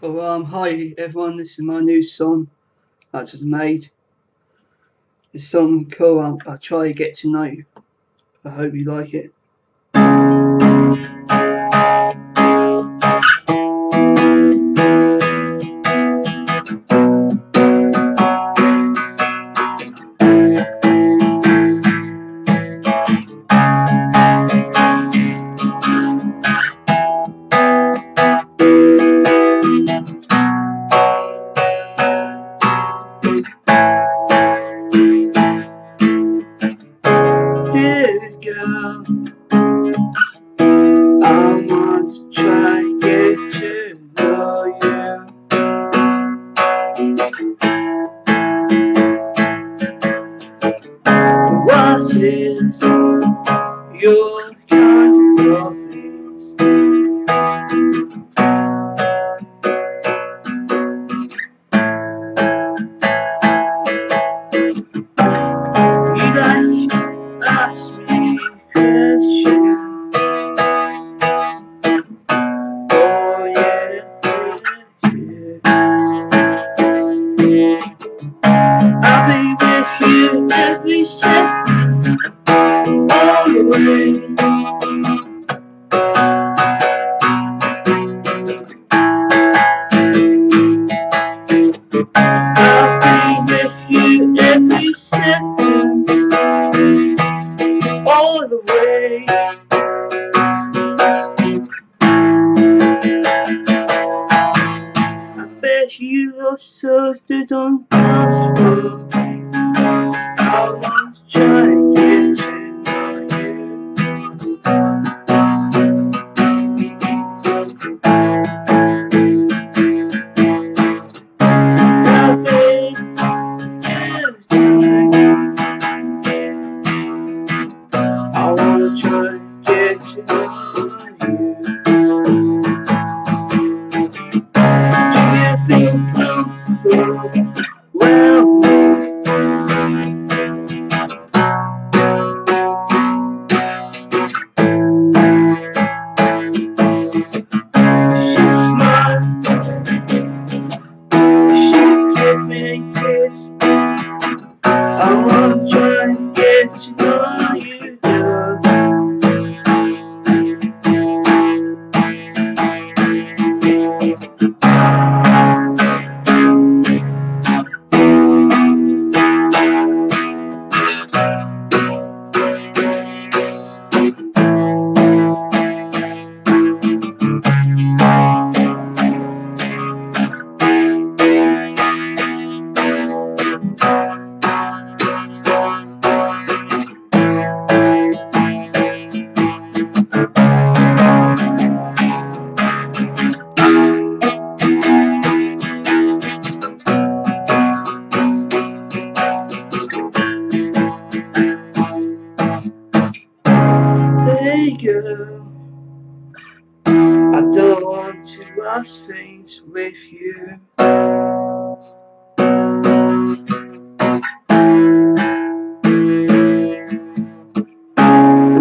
Um, hi everyone, this is my new song I just made. It's song called um, I'll Try to Get to Know You. I hope you like it. What is your all the way. I'll be with you every all the way. You lost something on passport. I wanna try and get you. girl. To ask things with you.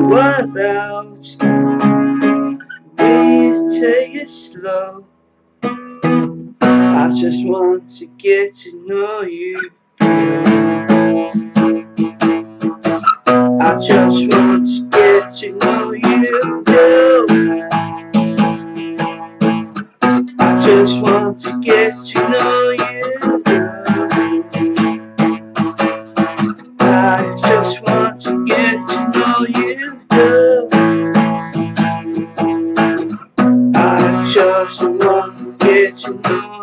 What about we take it slow? I just want to get to know you. I just want to get to know you. Want to get to know you. I just want to get to know you. I just want to get to know you.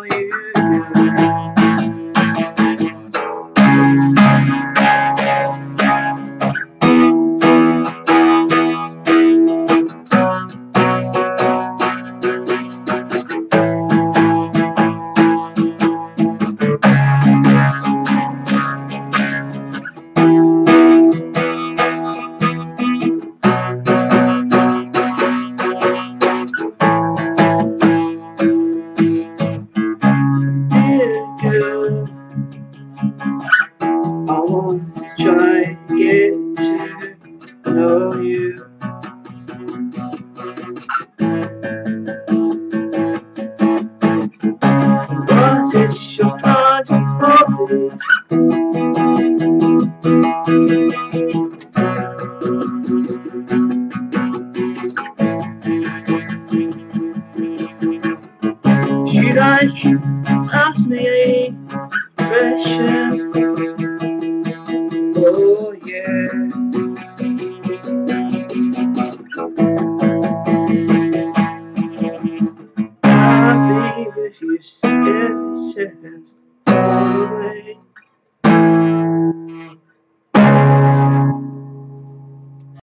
depression. Oh, yeah. I'll be with you every second all the way.